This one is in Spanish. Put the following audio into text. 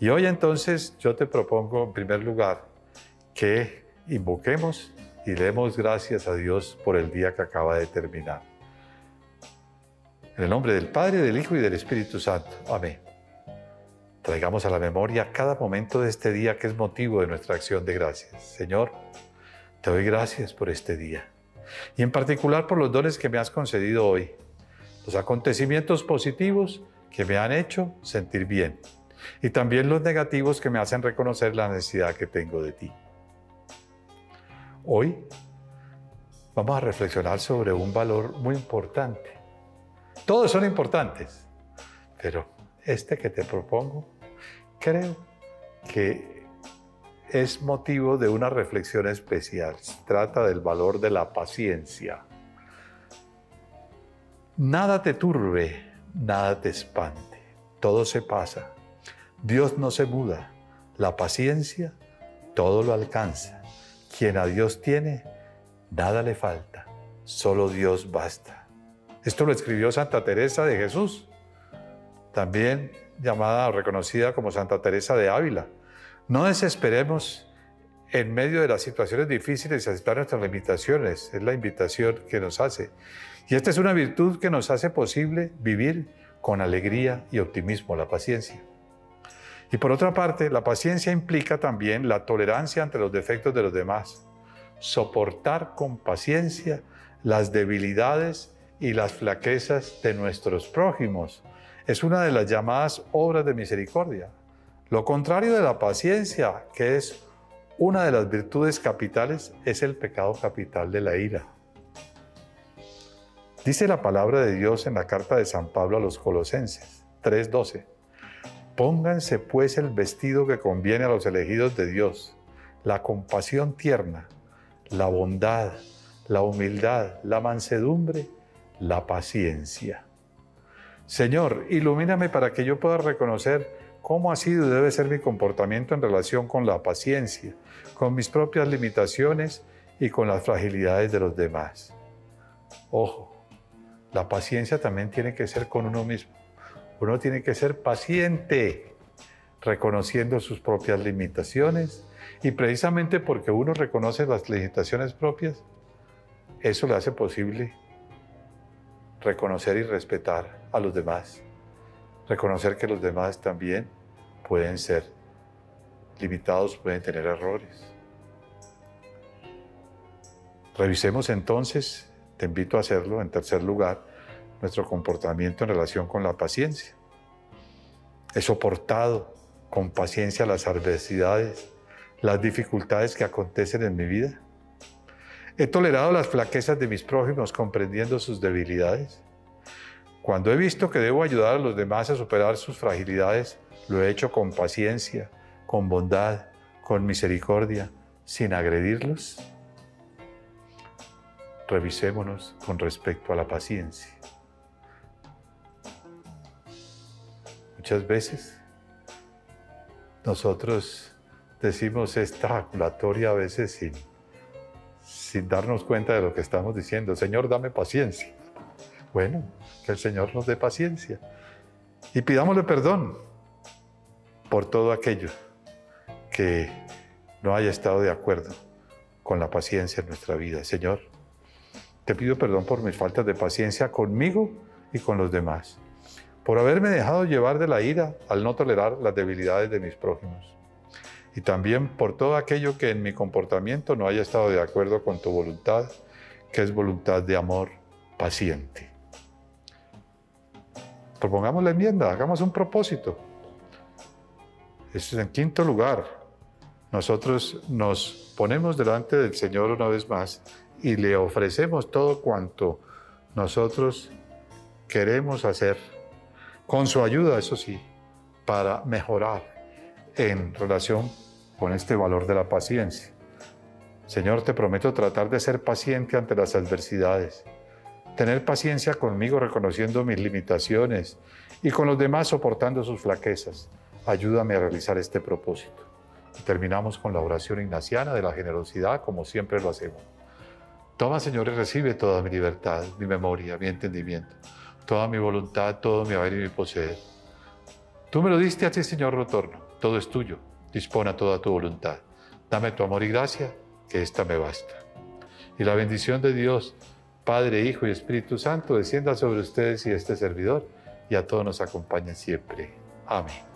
Y hoy entonces yo te propongo en primer lugar que invoquemos y demos gracias a Dios por el día que acaba de terminar. En el nombre del Padre, del Hijo y del Espíritu Santo. Amén. Traigamos a la memoria cada momento de este día que es motivo de nuestra acción de gracias. Señor, te doy gracias por este día y en particular por los dones que me has concedido hoy, los acontecimientos positivos que me han hecho sentir bien y también los negativos que me hacen reconocer la necesidad que tengo de ti. Hoy vamos a reflexionar sobre un valor muy importante. Todos son importantes, pero este que te propongo creo que es motivo de una reflexión especial. Se trata del valor de la paciencia. Nada te turbe, nada te espante, todo se pasa. Dios no se muda, la paciencia todo lo alcanza. Quien a Dios tiene, nada le falta, solo Dios basta. Esto lo escribió Santa Teresa de Jesús, también llamada o reconocida como Santa Teresa de Ávila. No desesperemos en medio de las situaciones difíciles y aceptar nuestras limitaciones. Es la invitación que nos hace. Y esta es una virtud que nos hace posible vivir con alegría y optimismo, la paciencia. Y por otra parte, la paciencia implica también la tolerancia ante los defectos de los demás, soportar con paciencia las debilidades y las flaquezas de nuestros prójimos. Es una de las llamadas obras de misericordia. Lo contrario de la paciencia, que es una de las virtudes capitales, es el pecado capital de la ira. Dice la palabra de Dios en la carta de San Pablo a los Colosenses 3:12. Pónganse pues el vestido que conviene a los elegidos de Dios, la compasión tierna, la bondad, la humildad, la mansedumbre, la paciencia. Señor, ilumíname para que yo pueda reconocer cómo ha sido y debe ser mi comportamiento en relación con la paciencia, con mis propias limitaciones y con las fragilidades de los demás. Ojo, la paciencia también tiene que ser con uno mismo. Uno tiene que ser paciente, reconociendo sus propias limitaciones y precisamente porque uno reconoce las limitaciones propias, eso le hace posible reconocer y respetar a los demás, reconocer que los demás también pueden ser limitados, pueden tener errores. Revisemos entonces, te invito a hacerlo en tercer lugar, nuestro comportamiento en relación con la paciencia. He soportado con paciencia las adversidades, las dificultades que acontecen en mi vida. He tolerado las flaquezas de mis prójimos comprendiendo sus debilidades. Cuando he visto que debo ayudar a los demás a superar sus fragilidades, lo he hecho con paciencia, con bondad, con misericordia, sin agredirlos. Revisémonos con respecto a la paciencia. Muchas veces nosotros decimos esta jaculatoria a veces sin, sin darnos cuenta de lo que estamos diciendo. Señor, dame paciencia. Bueno, que el Señor nos dé paciencia. Y pidámosle perdón por todo aquello que no haya estado de acuerdo con la paciencia en nuestra vida. Señor, te pido perdón por mis faltas de paciencia conmigo y con los demás por haberme dejado llevar de la ira al no tolerar las debilidades de mis prójimos. Y también por todo aquello que en mi comportamiento no haya estado de acuerdo con tu voluntad, que es voluntad de amor paciente. Propongamos la enmienda, hagamos un propósito. es en quinto lugar. Nosotros nos ponemos delante del Señor una vez más y le ofrecemos todo cuanto nosotros queremos hacer con su ayuda, eso sí, para mejorar en relación con este valor de la paciencia. Señor, te prometo tratar de ser paciente ante las adversidades, tener paciencia conmigo reconociendo mis limitaciones y con los demás soportando sus flaquezas. Ayúdame a realizar este propósito. Y terminamos con la oración ignaciana de la generosidad, como siempre lo hacemos. Toma, Señor, y recibe toda mi libertad, mi memoria, mi entendimiento toda mi voluntad, todo mi haber y mi poseer. Tú me lo diste a ti, Señor, retorno. Todo es tuyo. Dispone a toda tu voluntad. Dame tu amor y gracia, que ésta me basta. Y la bendición de Dios, Padre, Hijo y Espíritu Santo, descienda sobre ustedes y este servidor, y a todos nos acompañe siempre. Amén.